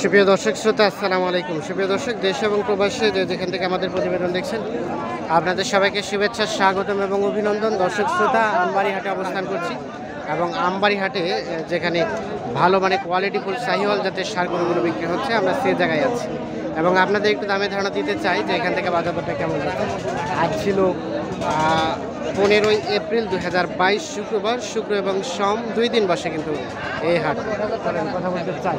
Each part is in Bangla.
সুপ্রিয় দর্শক, শ্রোতা, আসসালামু আলাইকুম। সুপ্রিয় দর্শক, দেশ এবং প্রবাসে যে যেখান থেকে আমাদের প্রতিবেদন দেখছেন, আপনাদের সবাইকে শুভেচ্ছা, স্বাগতম এবং অভিনন্দন। দর্শক, শ্রোতা আমবাড়ি হাটে অবস্থান করছি এবং আমবাড়ি হাটে যেখানে ভালো মানে কোয়ালিটিফুল সাহিওয়াল জাতের সার গরুগুলো বিক্রি হচ্ছে, আমরা সে জায়গায় আছি। এবং আপনাদের একটু দামে ধারণা দিতে চাই যে এখান থেকে বাজারটা কেমন যাচ্ছে আজ ছিল পনেরোই এপ্রিল দু হাজার বাইশ শুক্রবার, শুক্র এবং সোম দুই দিন বসে কিন্তু এই হাট। কথা বলতে চাই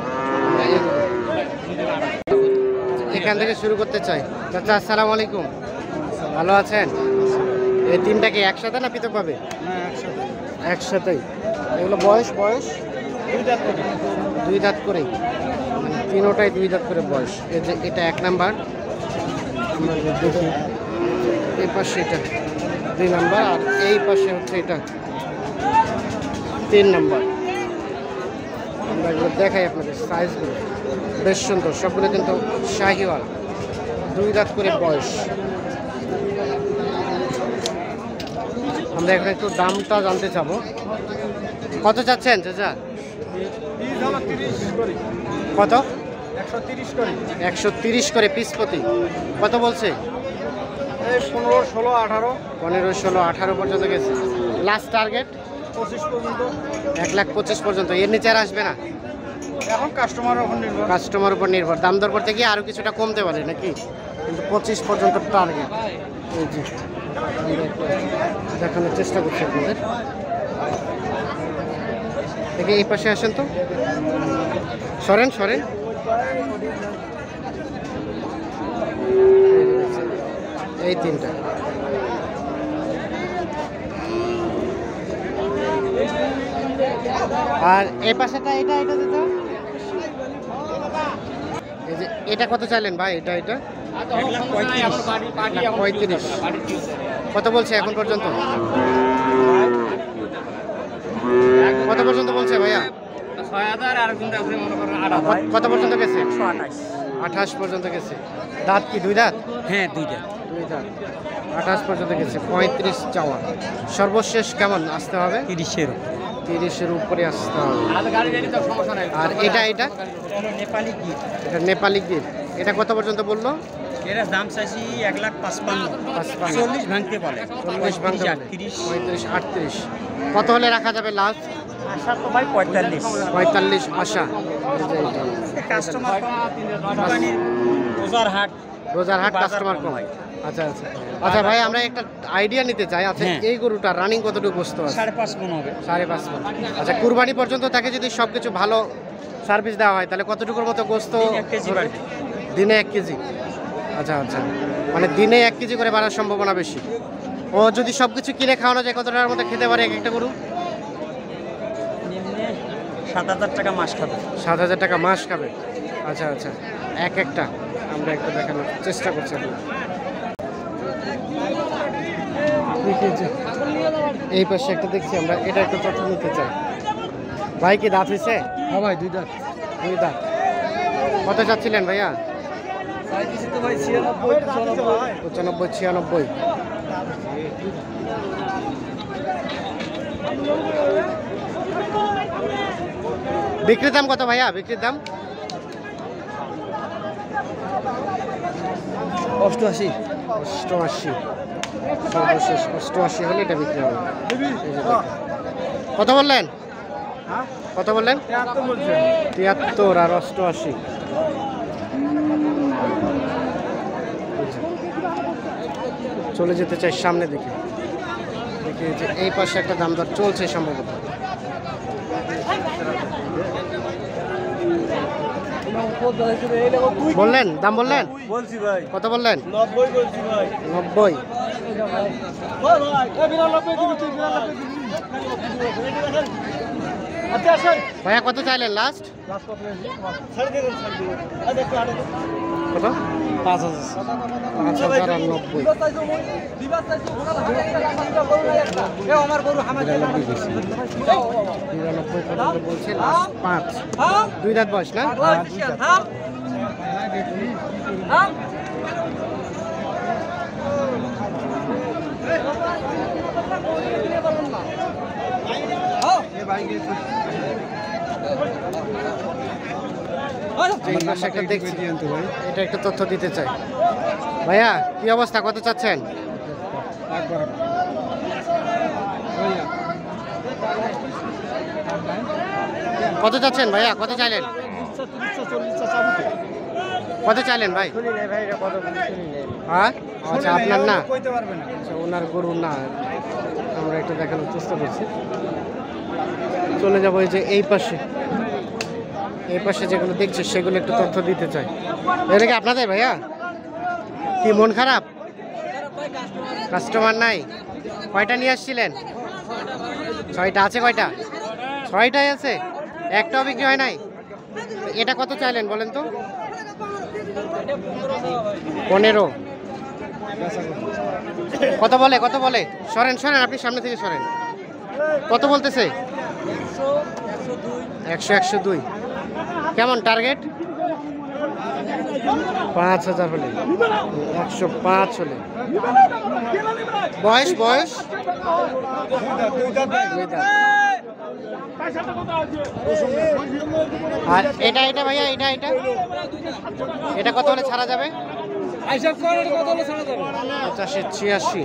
এখান থেকে শুরু করতে চাই। চাচা, আসসালামু আলাইকুম। ভালো আছেন? এই তিনটা কি একসাথে না পৃথকভাবে একসাথেই। এগুলো বয়স বয়স? দুই দাঁত করেই মানে তিনোটাই দুই দাঁত করে বয়স। এই যে এটা এক নাম্বার। পাশে এটা। দুই নাম্বার, আর এই পাশে হচ্ছে এটা। তিন নাম্বার। আমরা এগুলো দেখাই আপনাদের সাইজগুলো বেশ সুন্দর, সবগুলো কিন্তু শাহিওয়াল। দুই দাঁত করে বয়স। আমরা এখন একটু দামটা জানতে চাবো। কত চাচ্ছেন, চাচা? কত? একশো তিরিশ করে। পিস প্রতি। কত বলছে? পনেরো ষোলো আঠারো। পনেরো ষোলো আঠারো পর্যন্ত গেছে। লাস্ট টার্গেট পঁচিশ পর্যন্ত। এক লাখ পঁচিশ পর্যন্ত। এর নিচে আর আসবে না? এখন কাস্টমার ওপর নির্ভর। কাস্টমার উপর নির্ভর। দাম দর করতে গিয়ে আরও কিছুটা কমতে পারে নাকি? কিন্তু পঁচিশ পর্যন্ত টার্গেট এই যে দেখানোর চেষ্টা করছি আপনাদের। দেখে এই পাশে আসেন তো। সরেন সরেন। এই তিনটা। আর এই পাশেটা এটা এটা দিতে এই যে এটা কত চাইলেন ভাই? এটা এটা? পঁয়ত্রিশ। কত বলছে এখন পর্যন্ত? কত পর্যন্ত বলছে ভাইয়া? মনে কত- পর্যন্ত গেছে? আঠাশ পর্যন্ত গেছে। দাঁত কি দুই দাঁত? হ্যাঁ দুই দাঁত। আঠাশ পর্যন্ত গেছে পঁয়ত্রিশ চাওয়া। সর্বশেষ কেমন আসতে হবে? তিরিশের তিরিশের উপরে আসতে হবে। আর এটা এটা? নেপালি গিট এটা নেপালি গির। এটা কত পর্যন্ত বলল? এর দাম চাইছি এক লাখ পাঁচপান্ন। পাঁচপান্ন। চল্লিশ ভাঙতে বলে চল্লিশ ভাঙতে আটত্রিশ। পঁয়ত্রিশ আটত্রিশ। কত হলে রাখা যাবে লাস্ট আশা তো ভাই পঁয়তাল্লিশ। পঁয়তাল্লিশ আশা। কাস্টমার কোম্পানির হাট। রোজার হাট কাস্টমার কম কম। হয়। আচ্ছা আচ্ছা। আচ্ছা ভাই আমরা একটা আইডিয়া নিতে চাই। আচ্ছা হ্যাঁ। এই গরুটা রানিং কতটুকু বসতে আছে? সাড়ে পাঁচ মন হবে। সাড়ে পাঁচ মণ। আচ্ছা কুরবানি পর্যন্ত তাকে যদি সব কিছু ভালো সার্ভিস দেওয়া হয় তাহলে কতটুকুর মতো গোস্ত? দিনে এক কেজি দিনে এক কেজি। আচ্ছা আচ্ছা। মানে দিনে এক কেজি করে বাড়ার সম্ভাবনা বেশি। ও যদি সব কিছু কিনে খাওয়ানো যায় কত টাকার মতো খেতে পারে এক একটা গরু? সাত হাজার টাকা মাস খাবে। সাত হাজার টাকা মাস খাবে। আচ্ছা আচ্ছা। এক একটা। আমরা একটু দেখানোর চেষ্টা করছি। এই এই পাশে একটা দেখছি আমরা এটা একটু তথ্য নিতে চাই। ভাই কি দাঁত হয়েছে? হ্যাঁ ভাই দুই দাঁত। দুই দাঁত। কত চাচ্ছিলেন ভাইয়া? পঁচানব্বই ছিয়ানব্বই। বিক্রির দাম কত ভাইয়া? বিক্রির দাম? অষ্টআশি। অষ্টআশি। সর্বশেষ অষ্টআশি হলে এটা বিক্রি হবে। কত বললেন? কত বললেন? তিয়াত্তর আর অষ্টআশি। চলে যেতে চাই সামনে দিকে। দেখি এই যে এই পাশে একটা দাম দর চলছে সম্ভবত। বললেন? দাম বললেন? বলছি ভাই। কত বললেন? নব্বই বলছি ভাই। নব্বই। ভাইয়া কত চাইলেন লাস্ট কত? পাঁচ হাজার নব্বই নিরানব্বই পর্যন্ত বলছে পাঁচ। দুই রাত বয়স না এই পাশে একটা দেখছি ভাই এটা একটু তথ্য দিতে চাই। ভাইয়া কি অবস্থা? কত চাচ্ছেন? কত চাচ্ছেন ভাইয়া? কত চাইলেন? কত চাইলেন ভাই? হ্যাঁ? আচ্ছা আপনার না। আচ্ছা ওনার গরু না আমরা একটু দেখানোর চেষ্টা করছি। চলে যাব এই যে এই পাশে। এই পাশে যেগুলো দেখছে, সেগুলো একটু তথ্য দিতে চাই। এটা কি আপনাদের ভাইয়া? কি মন খারাপ? কাস্টমার নাই? কয়টা নিয়ে আসছিলেন? ছয়টা আছে কয়টা? ছয়টাই আছে? একটাও বিক্রি হয় নাই? এটা কত চাইলেন বলেন তো? পনেরো। কত বলে কত বলে? সরেন সরেন, আপনি সামনে থেকে সরেন। কত বলতেছে? একশো একশো দুই। কেমন টার্গেট পাঁচ হাজার হলে। একশো পাঁচ হলে। বয়স বয়স? আর এটা এটা ভাইয়া এটা এটা? এটা কত হলে ছাড়া যাবে? ছিয়াশি।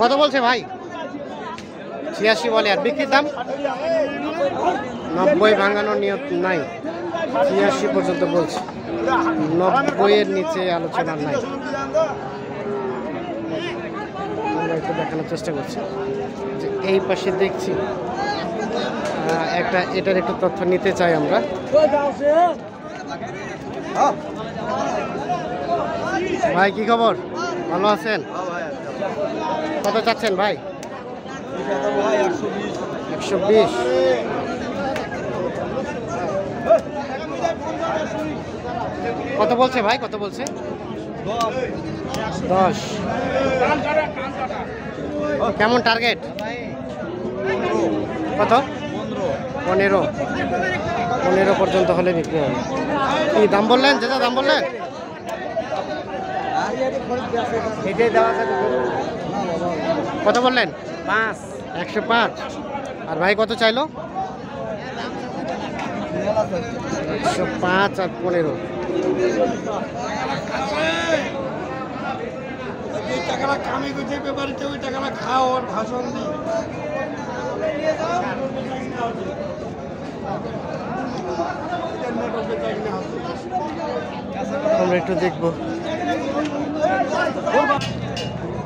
কত বলছে ভাই? ছিয়াশি বলে, আর বিক্রির দাম? নব্বই ভাঙানোর নিয়ত নাই। ছিয়াশি পর্যন্ত বলছে। নব্বইয়ের নিচে আলোচনা নাই। দেখানোর চেষ্টা করছি। যে এই পাশে দেখছি একটা, এটার একটু তথ্য নিতে চাই আমরা। ভাই, কি খবর? ভালো আছেন? কত চাচ্ছেন ভাই? একশো বিশ। কত বলছে ভাই? কত বলছে? দশ। কেমন টার্গেট? কত? পনেরো। পনেরো পর্যন্ত হলে বিক্রি হবে। কি দাম বললেন? যেটা দাম বললেন? কত বললেন? পাঁচ। একশো পাঁচ। আর ভাই কত চাইলো? একশো পাঁচ আর পনেরো। টাকাটা কামে করছে ব্যাপারিতে ওই টাকাটা খাও আর ভাষণ দিই। আমরা একটু দেখব।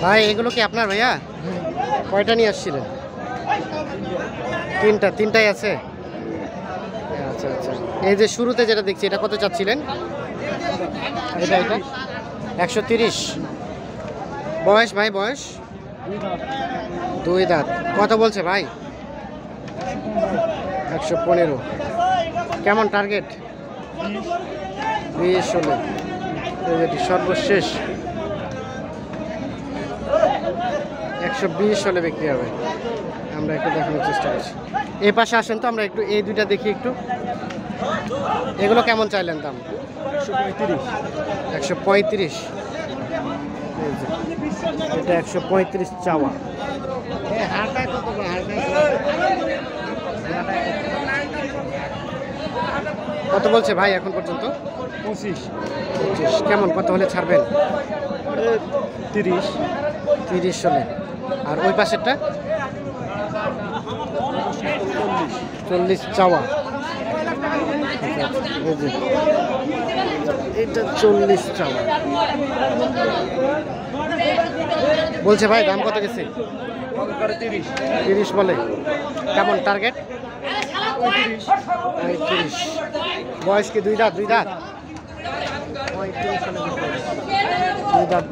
ভাই, এগুলো কি আপনার ভাইয়া? কয়টা নিয়ে আসছিলেন? তিনটা, তিনটাই আছে? আচ্ছা আচ্ছা। এই যে শুরুতে যেটা দেখছি, এটা কত চাচ্ছিলেন? এটা এটা? একশো তিরিশ। বয়স ভাই, বয়স? দুই দাঁত। কত বলছে ভাই? একশো পনেরো। কেমন টার্গেট বিশ ষোলো এটি সর্বশেষ। একশো বিশ হলে বিক্রি হবে। আমরা একটু দেখানোর চেষ্টা করছি। এই পাশে আসেন তো, আমরা একটু এই দুইটা দেখি একটু। এগুলো কেমন চাইলেন দাম? একশো পঁয়ত্রিশ। এটা একশো পঁয়ত্রিশ চাওয়া। কত বলছে ভাই এখন পর্যন্ত? পঁচিশ। পঁচিশ। কেমন কত হলে ছাড়বেন? তিরিশ। তিরিশ হলে। আর ওই পাশেরটা? চল্লিশ চাওয়া। এটা চল্লিশ চাওয়া। বলছে ভাই দাম কত গেছে? তিরিশ। তিরিশ বলে। কেমন টার্গেট পঁয়ত্রিশ। পঁয়ত্রিশ বয়স কি? দুই দাঁত দুই দাঁত? পঁয়ত্রিশ হলে বিক্রি হবে। দুই দাঁত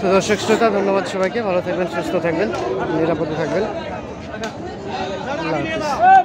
তো দর্শক শ্রোতা ধন্যবাদ সবাইকে। ভালো থাকবেন সুস্থ থাকবেন নিরাপদে থাকবেন। আল্লাহ হাফিজ।